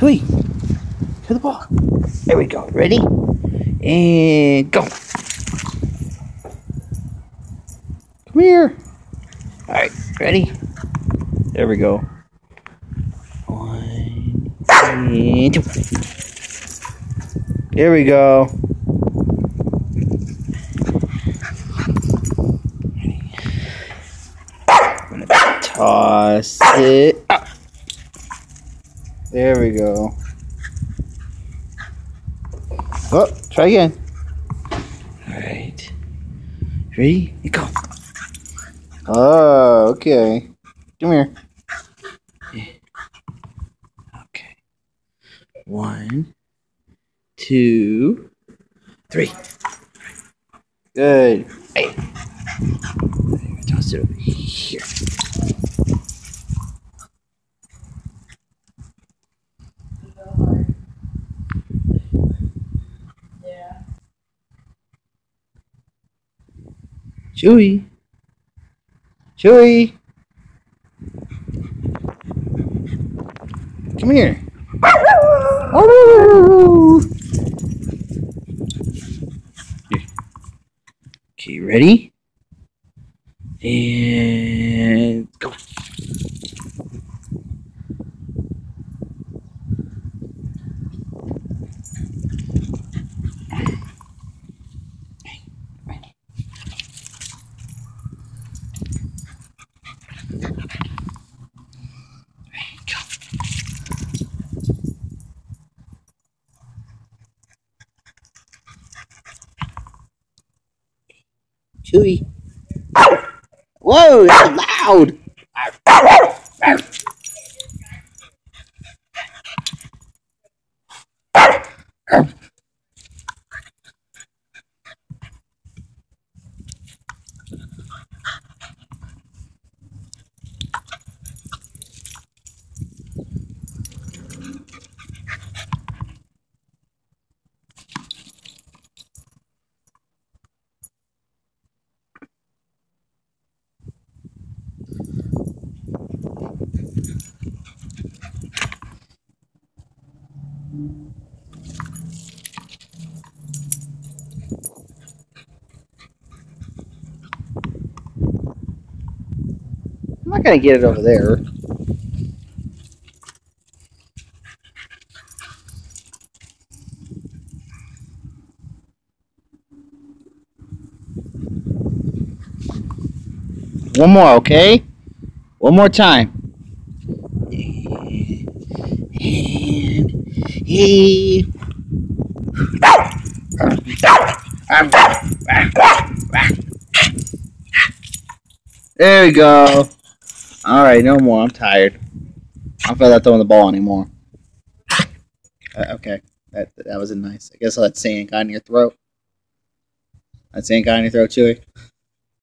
Chuey, to the ball. There we go. Ready? And go. Come here. All right, ready? There we go. One, and two. There we go. Toss it. There we go. Oh, try again. Alright. Ready? You go. Oh, okay. Come here. Okay. One, two, three. Good. Hey. Toss it over here. Chuey. Chuey. Come here. Oh. Okay, ready? And go. Chuey. Whoa, that's loud. I'm not gonna get it over there. One more, okay? One more time. And he. There we go. All right, no more. I'm tired. I don't feel like throwing the ball anymore. Uh, okay, that that wasn't nice. I guess I'll let sand got in your throat. That sand got in your throat, Chuey.